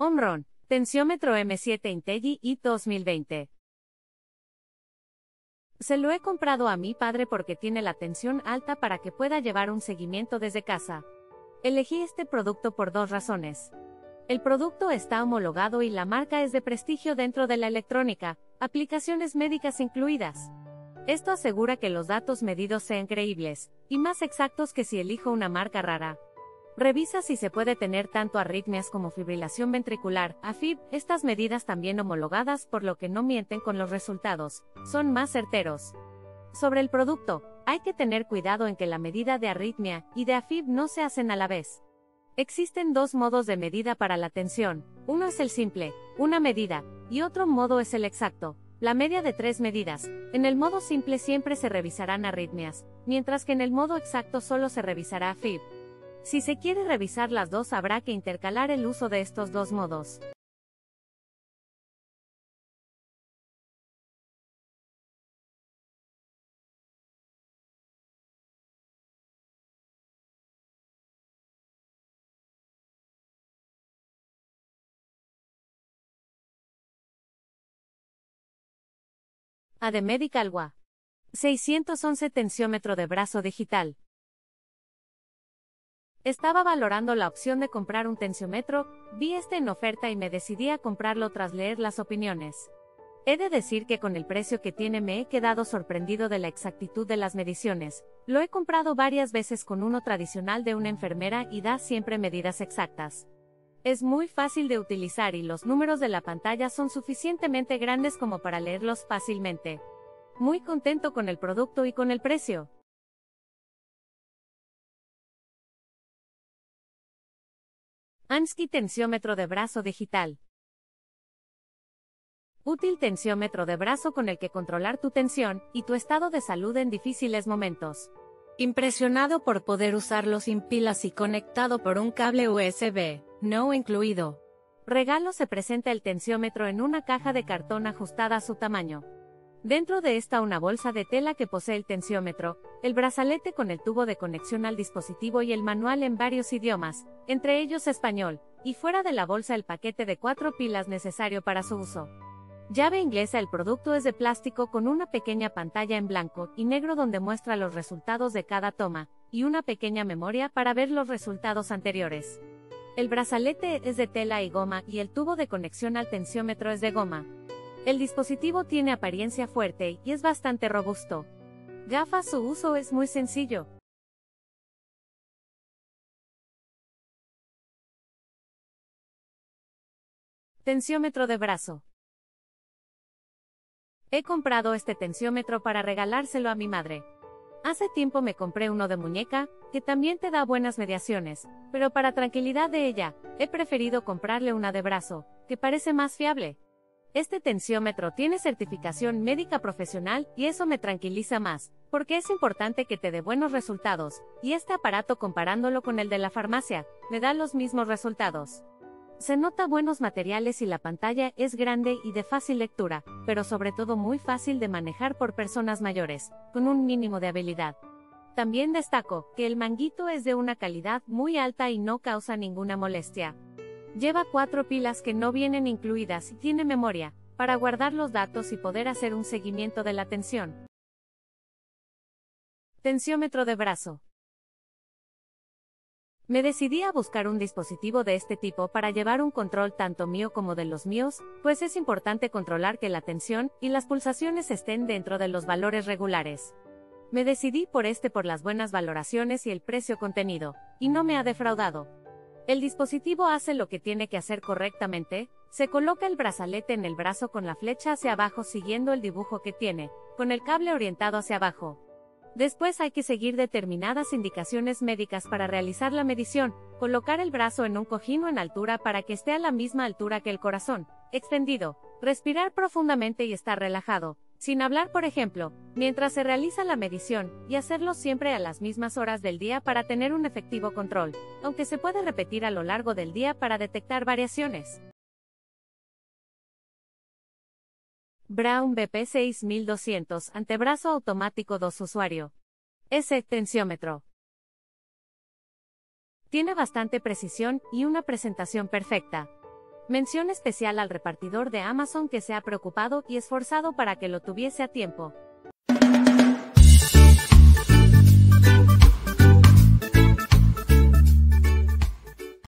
Omron, tensiómetro M7 Integi i 2020. Se lo he comprado a mi padre porque tiene la tensión alta para que pueda llevar un seguimiento desde casa. Elegí este producto por dos razones. El producto está homologado y la marca es de prestigio dentro de la electrónica, aplicaciones médicas incluidas. Esto asegura que los datos medidos sean creíbles, y más exactos que si elijo una marca rara. Revisa si se puede tener tanto arritmias como fibrilación ventricular, AFib, estas medidas también homologadas por lo que no mienten con los resultados, son más certeros. Sobre el producto, hay que tener cuidado en que la medida de arritmia y de AFib no se hacen a la vez. Existen dos modos de medida para la tensión, uno es el simple, una medida, y otro modo es el exacto, la media de tres medidas. En el modo simple siempre se revisarán arritmias, mientras que en el modo exacto solo se revisará FIB. Si se quiere revisar las dos habrá que intercalar el uso de estos dos modos. AD Medical WA. 611 tensiómetro de brazo digital. Estaba valorando la opción de comprar un tensiómetro, vi este en oferta y me decidí a comprarlo tras leer las opiniones. He de decir que con el precio que tiene me he quedado sorprendido de la exactitud de las mediciones. Lo he comprado varias veces con uno tradicional de una enfermera y da siempre medidas exactas. Es muy fácil de utilizar y los números de la pantalla son suficientemente grandes como para leerlos fácilmente. Muy contento con el producto y con el precio. Tensiómetro de brazo digital. Útil tensiómetro de brazo con el que controlar tu tensión y tu estado de salud en difíciles momentos. Impresionado por poder usarlo sin pilas y conectado por un cable USB, no incluido. Regalo se presenta el tensiómetro en una caja de cartón ajustada a su tamaño. Dentro de esta una bolsa de tela que posee el tensiómetro, el brazalete con el tubo de conexión al dispositivo y el manual en varios idiomas, entre ellos español, y fuera de la bolsa el paquete de cuatro pilas necesario para su uso. Llave inglesa El producto es de plástico con una pequeña pantalla en blanco y negro donde muestra los resultados de cada toma, y una pequeña memoria para ver los resultados anteriores. El brazalete es de tela y goma y el tubo de conexión al tensiómetro es de goma. El dispositivo tiene apariencia fuerte y es bastante robusto. Gafas su uso es muy sencillo. Tensiómetro de brazo. He comprado este tensiómetro para regalárselo a mi madre. Hace tiempo me compré uno de muñeca, que también te da buenas mediaciones, pero para tranquilidad de ella, he preferido comprarle una de brazo, que parece más fiable. Este tensiómetro tiene certificación médica profesional y eso me tranquiliza más, porque es importante que te dé buenos resultados, y este aparato comparándolo con el de la farmacia, me da los mismos resultados. Se nota buenos materiales y la pantalla es grande y de fácil lectura, pero sobre todo muy fácil de manejar por personas mayores, con un mínimo de habilidad. También destaco que el manguito es de una calidad muy alta y no causa ninguna molestia. Lleva cuatro pilas que no vienen incluidas y tiene memoria, para guardar los datos y poder hacer un seguimiento de la tensión. Tensiómetro de brazo. Me decidí a buscar un dispositivo de este tipo para llevar un control tanto mío como de los míos, pues es importante controlar que la tensión y las pulsaciones estén dentro de los valores regulares. Me decidí por este por las buenas valoraciones y el precio contenido, y no me ha defraudado. El dispositivo hace lo que tiene que hacer correctamente, se coloca el brazalete en el brazo con la flecha hacia abajo siguiendo el dibujo que tiene, con el cable orientado hacia abajo. Después hay que seguir determinadas indicaciones médicas para realizar la medición, colocar el brazo en un cojín o en altura para que esté a la misma altura que el corazón, extendido, respirar profundamente y estar relajado, sin hablar por ejemplo, mientras se realiza la medición, y hacerlo siempre a las mismas horas del día para tener un efectivo control, aunque se puede repetir a lo largo del día para detectar variaciones. Brown BP 6200, antebrazo automático 2 usuario. S. Tensiómetro. Tiene bastante precisión y una presentación perfecta. Mención especial al repartidor de Amazon que se ha preocupado y esforzado para que lo tuviese a tiempo.